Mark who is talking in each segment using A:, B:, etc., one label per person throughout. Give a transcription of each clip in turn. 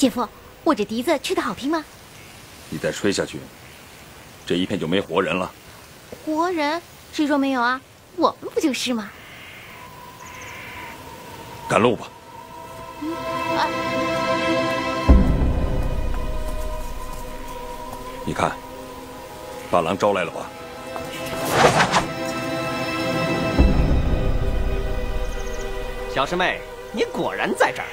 A: 姐夫，我这笛子吹得好听吗？
B: 你再吹下去，这一片就没活人了。
A: 活人？谁说没有啊？我们不就是吗？
B: 赶路吧。你看，把狼招来了吧？
C: 小师妹，你果然在这儿。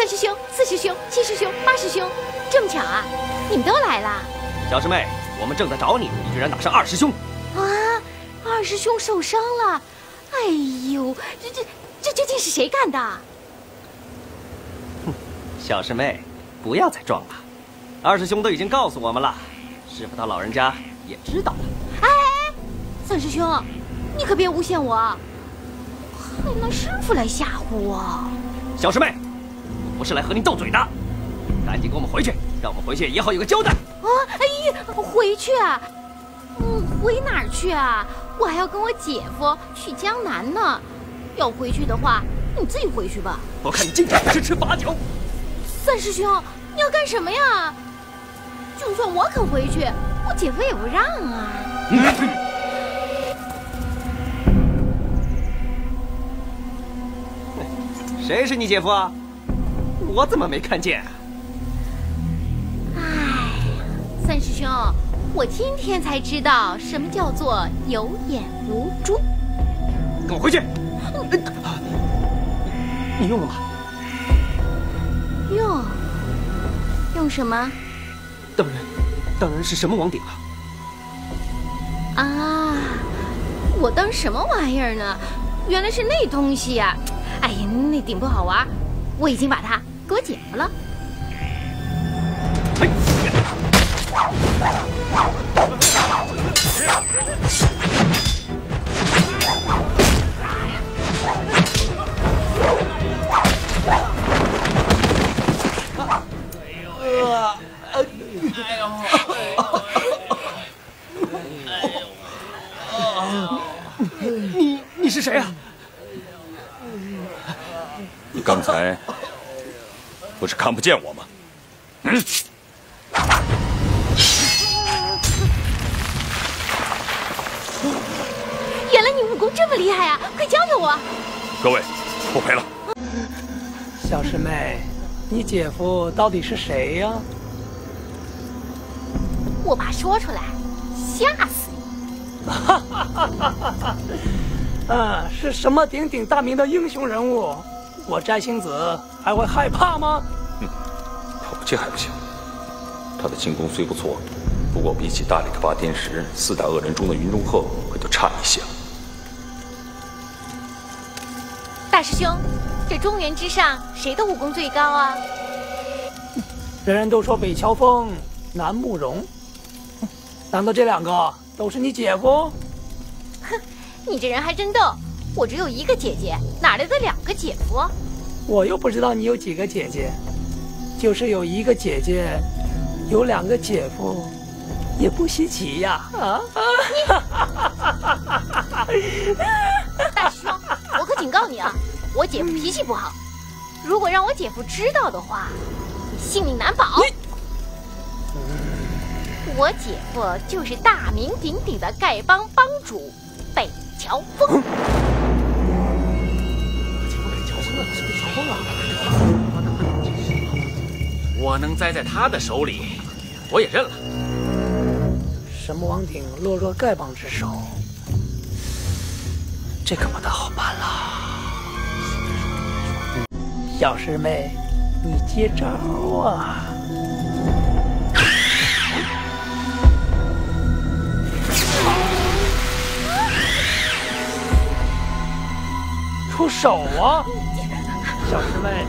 A: 三师兄、四师兄、七师兄、八师兄，这么巧啊！你们都来了。
C: 小师妹，我们正在找你，你居然打伤二师兄。
A: 啊，二师兄受伤了。哎呦，这这这究竟是谁干的？
C: 哼，小师妹，不要再装了。二师兄都已经告诉我们了，师傅他老人家也知道了。
A: 哎，三师兄，你可别诬陷我，还拿师傅来吓唬我。
C: 小师妹，我不是来和你斗嘴的，赶紧跟我们回去，让我们回去也好有个交代。
A: 啊，哎呀，回去啊？嗯，回哪儿去啊？我还要跟我姐夫去江南呢。要回去的话，你自己回去吧。
C: 我看你今天是吃罚酒。
A: 三师兄，你要干什么呀？就算我肯回去，我姐夫也不让啊。
C: 谁是你姐夫啊？我怎么没看见？
A: 哎，三师兄，我今天才知道什么叫做有眼无珠。
C: 跟我回去。你用了吗？
A: 用？用什么？
C: 当然，当然是什么王鼎
A: 了。啊，我当什么玩意儿呢？原来是那东西呀！哎呀，那顶不好玩，我已经把它给我姐夫了。
C: 你你是谁啊？
B: 你刚才不是看不见我吗？嗯。
A: 原来你武功这么厉害啊！快教教我。
B: 各位，不陪了。
D: 小师妹，你姐夫到底是谁呀？
A: 我怕说出来吓死你。哈哈哈
D: 哈哈！啊，是什么鼎鼎大名的英雄人物？我摘星子还会害怕吗？
B: 哼，口气还不行。他的轻功虽不错，不过比起大理的八天石、四大恶人中的云中鹤，可就差一些了。
A: 大师兄，这中原之上谁的武功最高啊？
D: 人人都说北乔峰、南慕容，难道这两个都是你姐夫？
A: 哼，你这人还真逗。我只有一个姐姐，哪来的两个姐夫？
D: 我又不知道你有几个姐姐，就是有一个姐姐，有两个姐夫，也不稀奇呀！啊！
A: 大师兄，我可警告你啊，我姐夫脾气不好，如果让我姐夫知道的话，你性命难保。我姐夫就是大名鼎鼎的丐帮帮主北乔峰。
E: 我能栽在他的手里，我也认了。
D: 什么王鼎落入丐帮之手，这可不大好办了。小师妹，你接招啊！出手啊！小师妹，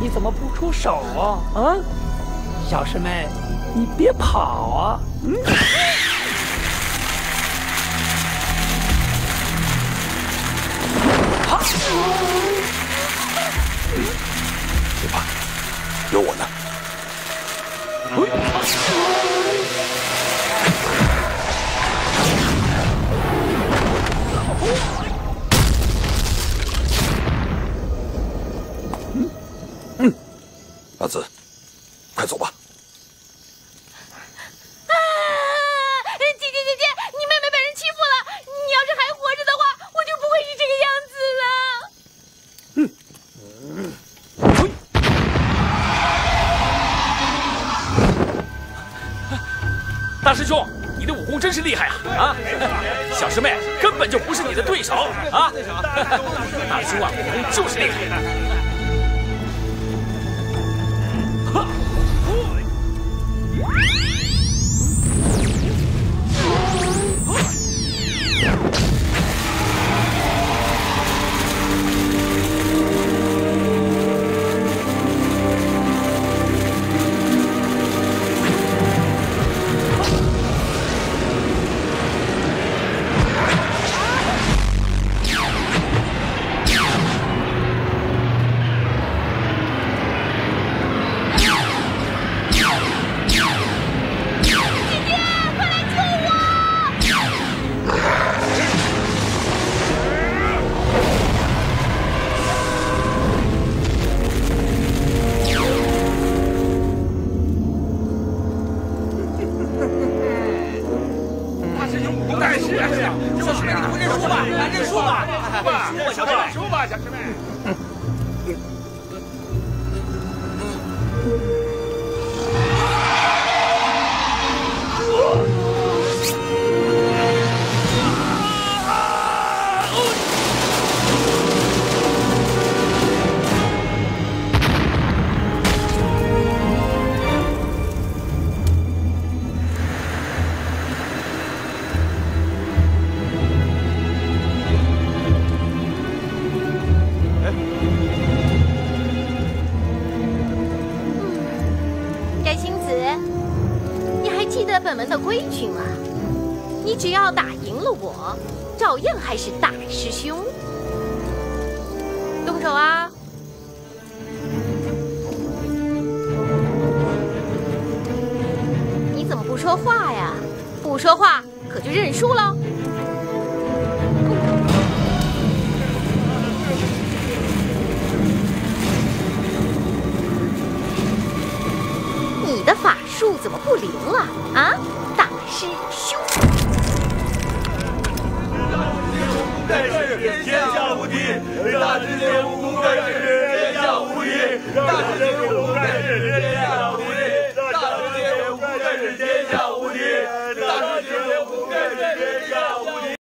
D: 你怎么不出手啊？啊，小师妹，你别跑啊！嗯，
B: 别怕，有我呢。阿紫，快走吧。
A: 啊！姐姐姐姐，你妹妹被人欺负了，你要是还活着的话，我就不会是这个样子了。
E: 大师兄，你的武功真是厉害啊！啊，小师妹根本就不是你的对手啊！大师兄啊，武功就是厉害。
A: Huh? 认输吧认输吧小师妹本门的规矩嘛？你只要打赢了我，照样还是大师兄。动手啊！你怎么不说话呀？不说话可就认输了。